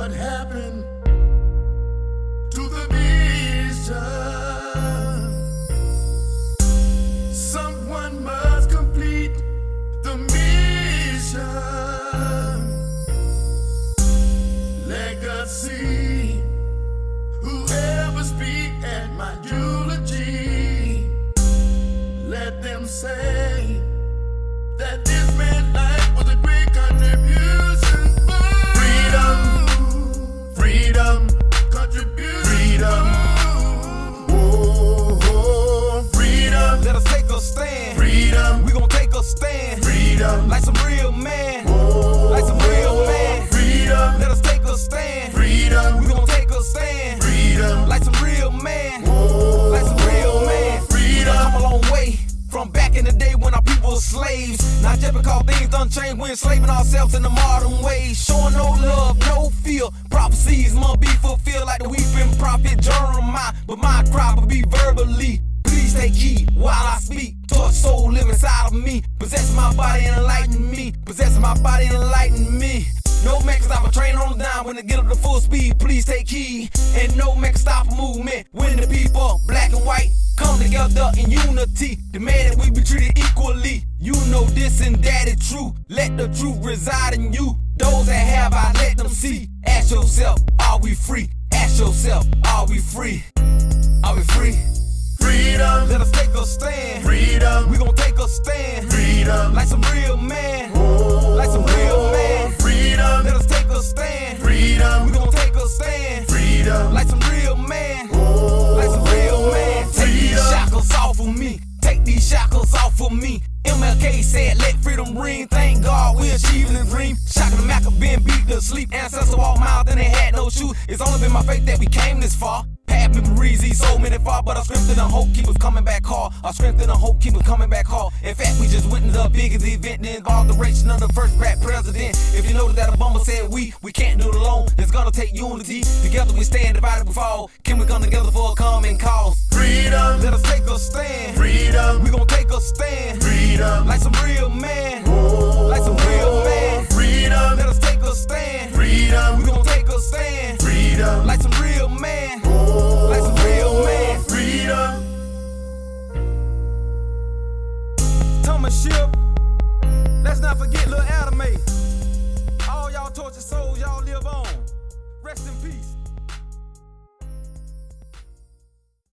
what happened to the vision. Someone must complete the mission. Legacy. Whoever speak at my eulogy, let them say in the day when our people were slaves. Not just because things done changed, we're enslaving ourselves in the modern ways. Showing no love, no fear. Prophecies must be fulfilled like the weeping prophet Jeremiah. But my cry will be verbally. Please take heed while I speak. Touch soul live inside of me. Possess my body and enlighten me. Possess my body and enlighten me. No man can stop a train on the dime when it get up to full speed. Please take heed. And no man can stop a movement when the people, together in unity. Demand that we be treated equally. You know this and that is true. Let the truth reside in you. Those that have, I let them see. Ask yourself, are we free? Ask yourself, are we free? Are we free? freedom, Let us take a stand. freedom, We gon' take a stand. freedom, Like some real shackles off of me. Take these shackles off of me. MLK said, let freedom ring. Thank God we're achieving the dream. Shaka the Mac been beat to sleep. Ancestor walk miles and they had no shoes. It's only been my faith that we came this far. Past memories, these so many far, but our strength and our hope keep us coming back hard. Our strength and our hope keep us coming back hard. In fact, we just witnessed the biggest event, that involved the inauguration of the first black president. If you notice that Obama said we, we can't do it alone. It's gonna take unity. Together we stand, divided we fall. Can we come together for a common cause? Stand. freedom, We gon' take a stand. freedom, Like some real man. oh, Like some real man. freedom, Let us take a stand. Freedom. We gon' take a stand. freedom, Like some real man. oh, Like some real man. freedom, Thomas Shipp. Let's not forget Lil Adame. All y'all tortured souls, y'all live on. Rest in peace.